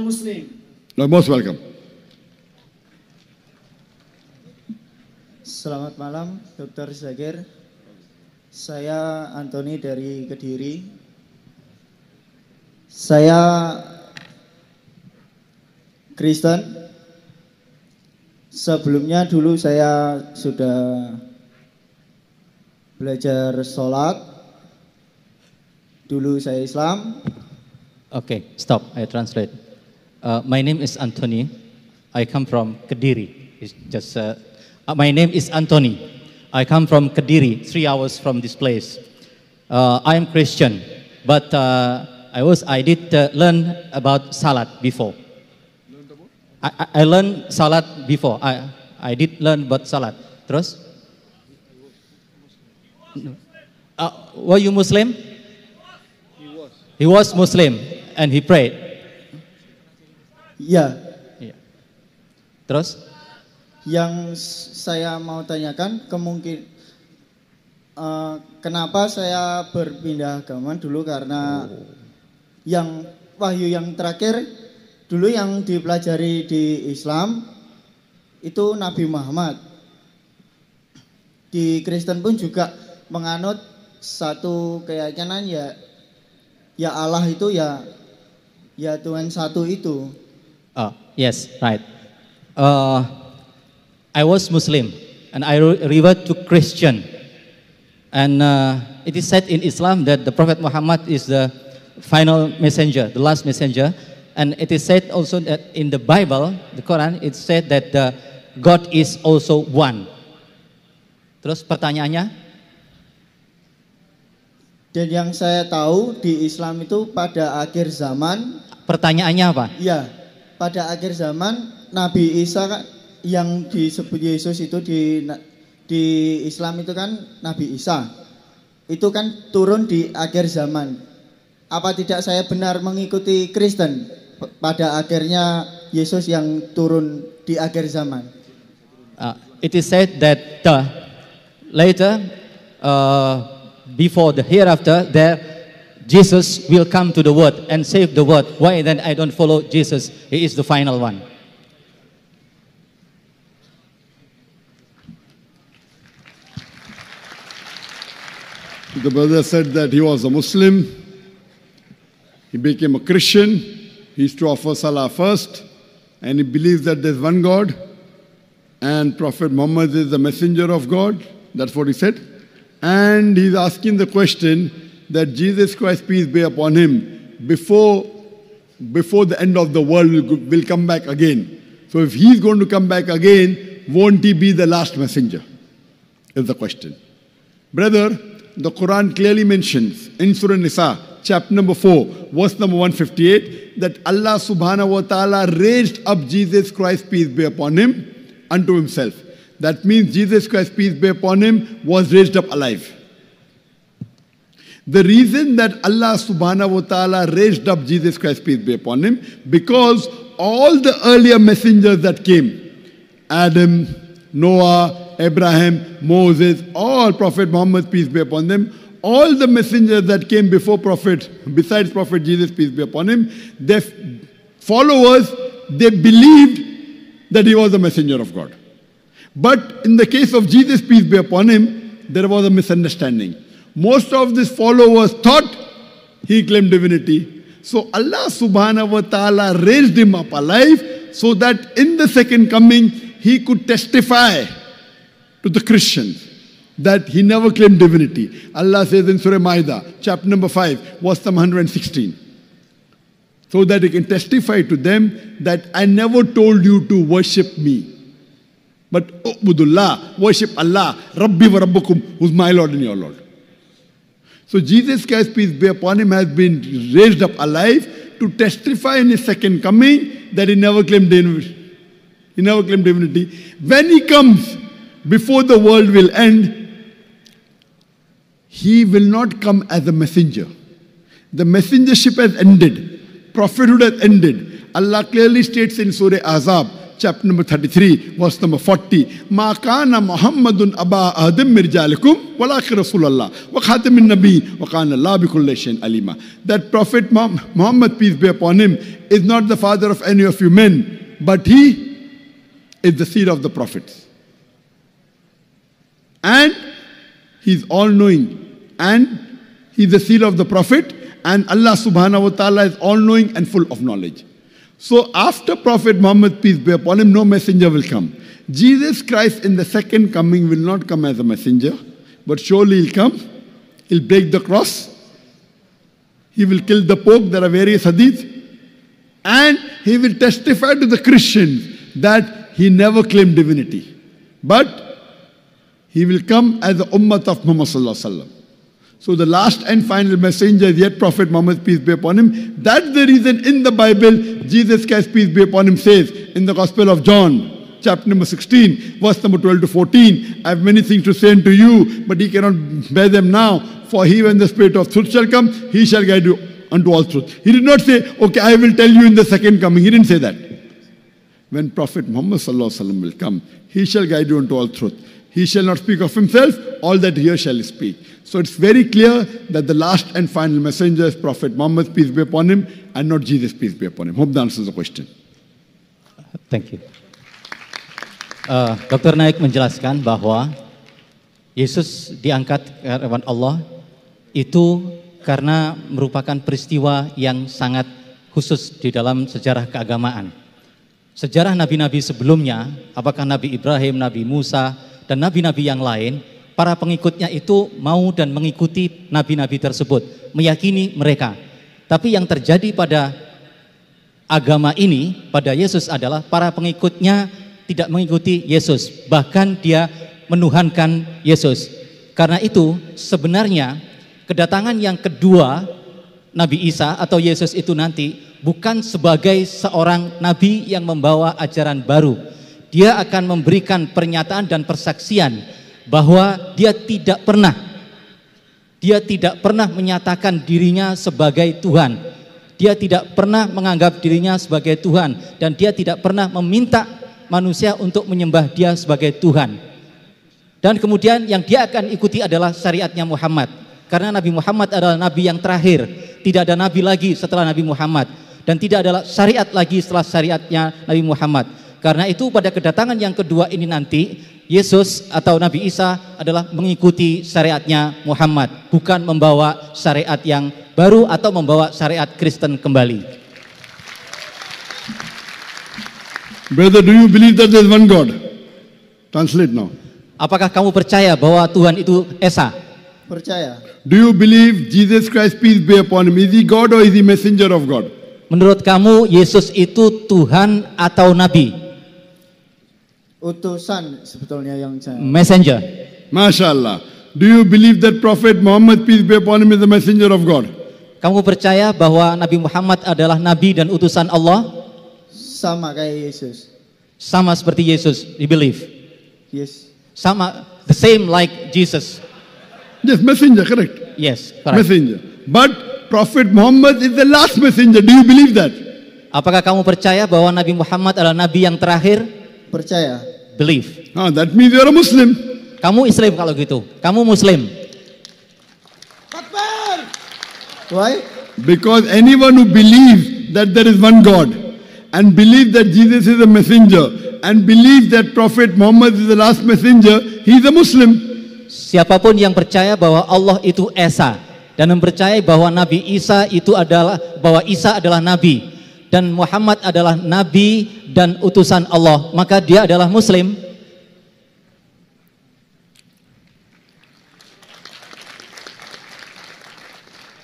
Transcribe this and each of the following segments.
non-Muslim. You're most welcome. Selamat malam, Dr. Zagir. Saya Antoni dari Kediri. Saya Kristen. Sebelumnya dulu saya sudah belajar sholat. Dulu saya Islam. Okay, stop. I translate. Uh, my name is Anthony. I come from Kediri. It's just uh, uh, my name is Anthony. I come from Kediri, three hours from this place. Uh, I am Christian, but uh, I was I did uh, learn about salat before. I, I, learned salat before. I I did learn about salat. Terus? Uh, were you Muslim? He was. He was Muslim and he prayed. Ya, Iya. Terus? yang saya mau tanyakan kemungkin eh, kenapa saya berpindah agama? Dulu karena yang wahyu yang terakhir dulu yang dipelajari di Islam itu Nabi Muhammad. Di Kristen pun juga menganut satu keyakinan ya ya Allah itu ya ya Tuhan satu itu Oh, yes, right. Uh, I was Muslim and I re- revert to Christian. And uh, it is said in Islam that the Prophet Muhammad is the final messenger, the last messenger. And it is said also that in the Bible, the Quran, it said that uh, God is also one. Terus pertanyaannya? Dan yang saya tahu di Islam itu pada akhir zaman, Pertanyaannya apa? ya pada akhir zaman Nabi Isa kan yang disebut Yesus itu di di Islam itu kan Nabi Isa. Itu kan turun di akhir zaman. Apa tidak saya benar mengikuti Kristen pada akhirnya Yesus yang turun di akhir zaman? Uh, it is said that uh, later, uh, before the hereafter, there Jesus will come to the world and save the world. Why then I don't follow Jesus? He is the final one. The brother said that he was a Muslim. He became a Christian. He used to offer Salah first. And he believes that there's one God. And Prophet Muhammad is the messenger of God. That's what he said. And he's asking the question that Jesus Christ, peace be upon him, before, before the end of the world will, will come back again. So if he's going to come back again, won't he be the last messenger? Is the question. Brother, the Quran clearly mentions in Surah Nisa, chapter number 4, verse number 158, that Allah subhanahu wa ta'ala raised up Jesus Christ, peace be upon him, unto himself. That means Jesus Christ, peace be upon him, was raised up alive. The reason that Allah subhanahu wa ta'ala raised up Jesus Christ, peace be upon him, because all the earlier messengers that came, Adam, Noah, Abraham, Moses, all Prophet Muhammad, peace be upon them, all the messengers that came before Prophet, besides Prophet Jesus, peace be upon him, their followers, they believed that he was a messenger of God. But in the case of Jesus, peace be upon him, there was a misunderstanding. Most of these followers thought he claimed divinity. So Allah subhanahu wa ta'ala raised him up alive so that in the second coming he could testify to the Christians that he never claimed divinity. Allah says in Surah Maida, chapter number 5, verse number 116. So that he can testify to them that I never told you to worship me. But Ubudullah, worship Allah, Rabbi wa Rabbukum, who's my Lord and your Lord. So Jesus Christ, peace be upon him, has been raised up alive to testify in his second coming that he never claimed divinity. He never claimed divinity. When he comes, before the world will end, he will not come as a messenger. The messengership has ended. Prophethood has ended. Allah clearly states in Surah Azab, chapter number 33, verse number 40. Ma kana Muhammadun aba ahadim mirjalikum walakhi Rasulullah wa khatimin nabi wa kana la bikullashin alima. That Prophet Muhammad, peace be upon him, is not the father of any of you men, but he is the seed of the prophets. And he is all-knowing and he is the seal of the prophet and Allah subhanahu wa ta'ala is all-knowing and full of knowledge. So after Prophet Muhammad, peace be upon him, no messenger will come. Jesus Christ in the second coming will not come as a messenger, but surely he'll come. He'll break the cross. He will kill the Pope. There are various hadiths. And he will testify to the Christians that he never claimed divinity. But he will come as the ummah of Muhammad. So the last and final messenger is yet Prophet Muhammad, peace be upon him. That's the reason in the Bible, Jesus Christ, peace be upon him, says in the Gospel of John, chapter number 16, verse number 12 to 14, I have many things to say unto you, but he cannot bear them now. For he, when the Spirit of truth shall come, he shall guide you unto all truth. He did not say, okay, I will tell you in the second coming. He didn't say that. When Prophet Muhammad will come, he shall guide you unto all truth. He shall not speak of himself, all that he shall speak. So it's very clear that the last and final messenger is Prophet Muhammad, peace be upon him, and not Jesus, peace be upon him. Hope that answers the question. Thank you. Uh, Dr. Naik menjelaskan bahwa Yesus diangkat ke hadapan Allah itu karena merupakan peristiwa yang sangat khusus di dalam sejarah keagamaan. Sejarah nabi-nabi sebelumnya, apakah Nabi Ibrahim, Nabi Musa, dan nabi-nabi yang lain, para pengikutnya itu mau dan mengikuti nabi-nabi tersebut, meyakini mereka. Tapi yang terjadi pada agama ini, pada Yesus adalah para pengikutnya tidak mengikuti Yesus, bahkan dia menuhankan Yesus. Karena itu sebenarnya kedatangan yang kedua Nabi Isa atau Yesus itu nanti bukan sebagai seorang nabi yang membawa ajaran baru, dia akan memberikan pernyataan dan persaksian bahwa dia tidak pernah dia tidak pernah menyatakan dirinya sebagai Tuhan. Dia tidak pernah menganggap dirinya sebagai Tuhan dan dia tidak pernah meminta manusia untuk menyembah dia sebagai Tuhan. Dan kemudian yang dia akan ikuti adalah syariatnya Muhammad. Karena Nabi Muhammad adalah nabi yang terakhir. Tidak ada nabi lagi setelah Nabi Muhammad dan tidak ada syariat lagi setelah syariatnya Nabi Muhammad. Karena itu pada kedatangan yang kedua ini nanti Yesus atau Nabi Isa adalah mengikuti syariatnya Muhammad, bukan membawa syariat yang baru atau membawa syariat Kristen kembali. Brother, do you believe that there is one God? Translate now. Apakah kamu percaya bahwa Tuhan itu Esa? Percaya. Do you believe Jesus Christ peace be upon him? Is he God or is he messenger of God? Menurut kamu Yesus itu Tuhan atau nabi? Utusan sebetulnya yang saya messenger. Masya Allah. Do you believe that Prophet Muhammad peace be upon him is the messenger of God? Kamu percaya bahwa Nabi Muhammad adalah nabi dan utusan Allah? Sama kayak Yesus. Sama seperti Yesus, you believe? Yes. Sama, the same like Jesus. Yes, messenger, correct. Yes, correct. Messenger. But Prophet Muhammad is the last messenger. Do you believe that? Apakah kamu percaya bahwa Nabi Muhammad adalah nabi yang terakhir? Percaya. Believe. Ah, that means you are a Muslim. Kamu Islam kalau gitu. Kamu Muslim. Akbar. Why? Because anyone who believes that there is one God and believes that Jesus is a messenger and believes that Prophet Muhammad is the last messenger, he is a Muslim. Siapa pun yang percaya bahwa Allah itu Esa dan mempercayai bahwa Nabi Isa itu adalah bahwa Isa adalah nabi dan Muhammad adalah nabi dan utusan Allah, maka dia adalah muslim.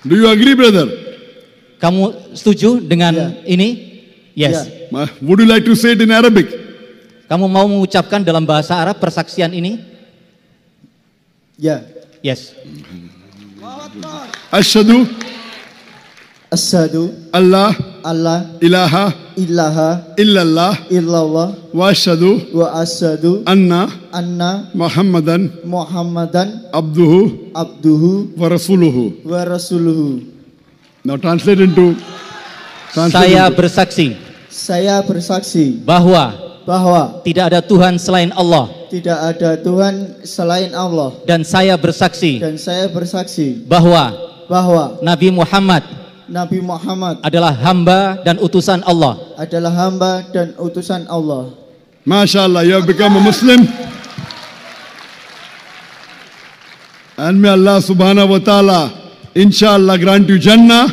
Do you agree, brother? Kamu setuju dengan yeah. ini? Yes. Yeah. Would you like to say it in Arabic? Kamu mau mengucapkan dalam bahasa Arab persaksian ini? Ya. Yeah. Yes. Ashadu Asyhadu Allah Allah ilaha ilaha illallah illallah wa ashadu wa asyhadu anna anna Muhammadan Muhammadan abduhu abduhu wa rasuluhu. wa rasuluhu. Now translate into translate Saya into. bersaksi Saya bersaksi bahwa bahwa tidak ada Tuhan selain Allah tidak ada Tuhan selain Allah dan saya bersaksi dan saya bersaksi bahwa bahwa Nabi Muhammad Nabi Muhammad adalah hamba dan utusan Allah. adalah hamba dan utusan Allah. MashaAllah, you have become a Muslim. And may Allah subhanahu wa ta'ala, inshallah, grant you Jannah.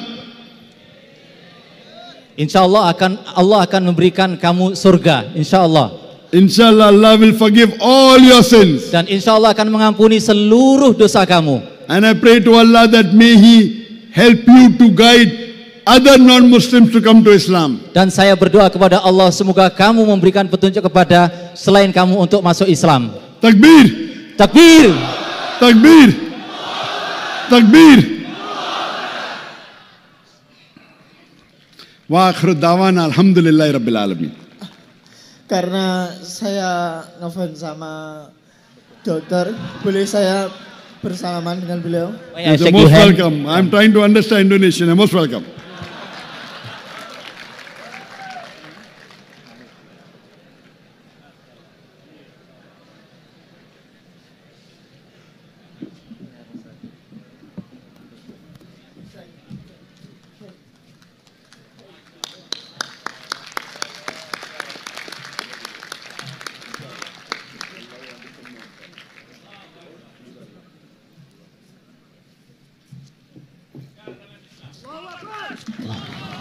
Insya Allah akan Allah akan memberikan kamu surga. Insya Allah. Inshallah, Allah will forgive all your sins. Dan insya Allah akan mengampuni seluruh dosa kamu. And I pray to Allah that may He help you to guide other non-Muslims to come to Islam. Dan saya berdoa kepada Allah semoga kamu memberikan petunjuk kepada selain kamu untuk masuk Islam. Takbir! Takbir. Takbir! Takbir! Wa akhiru dawana alhamdulillahi rabbil alamin. Karena saya ngefans sama dokter, boleh saya bersalaman dengan beliau? Oh ya, You're most welcome. I'm trying to understand Indonesian. You're most welcome. Low, low,